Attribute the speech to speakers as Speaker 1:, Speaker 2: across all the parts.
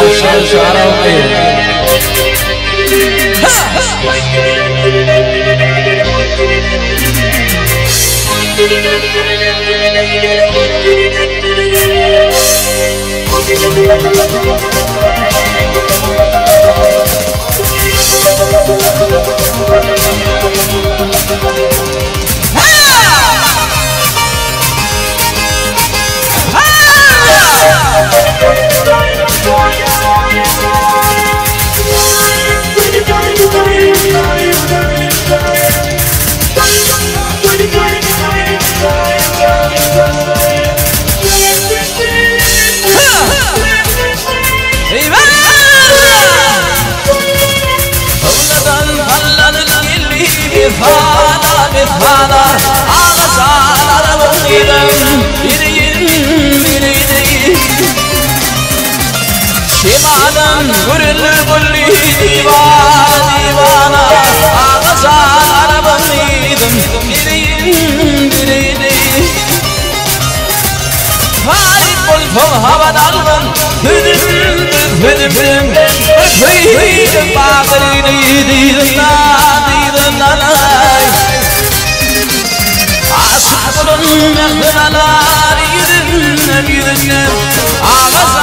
Speaker 1: my soul out there. Ha! ശിവാനം ഗുരുന്ന് കൊല്ലി ദീവാന അവസാനവും നീതും ഹവനാൽവൻ പാതലി നീതിരുന്ന አበዛላል ይድነ ይድነ አበዛ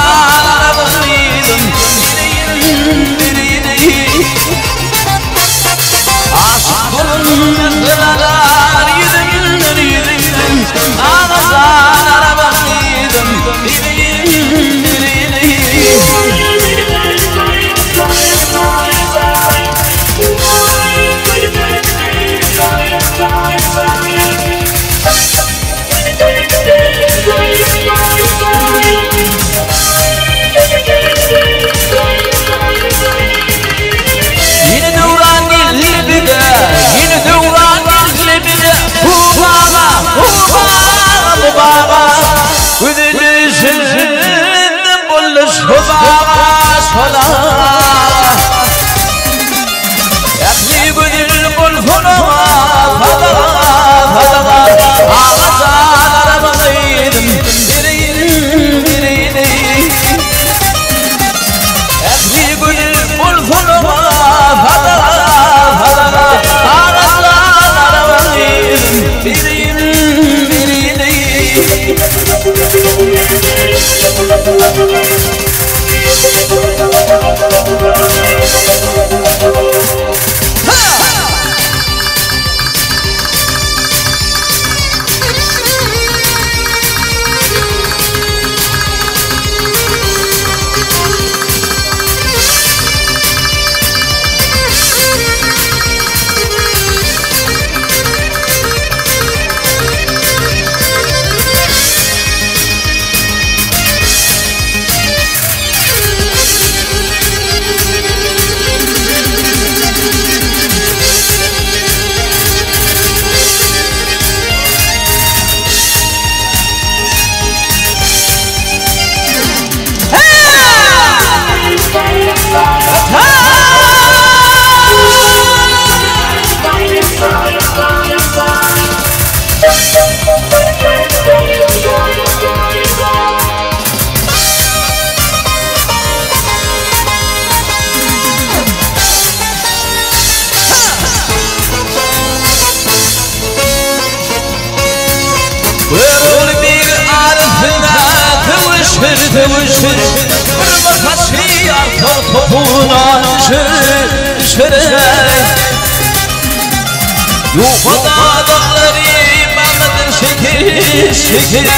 Speaker 1: Vurul bir arasına Tıvışır tıvışır Vurma kaçı arka topuna Düşür düşür Yufada dağları Mehmet'in şekil şekil.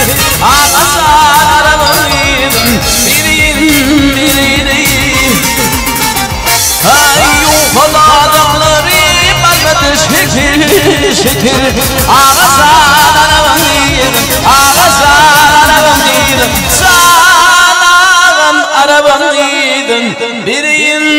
Speaker 1: Ağızlar arabayım Biriyim biriyim Ay yufada dağları Mehmet'in şekil şekil தம்பிரியின்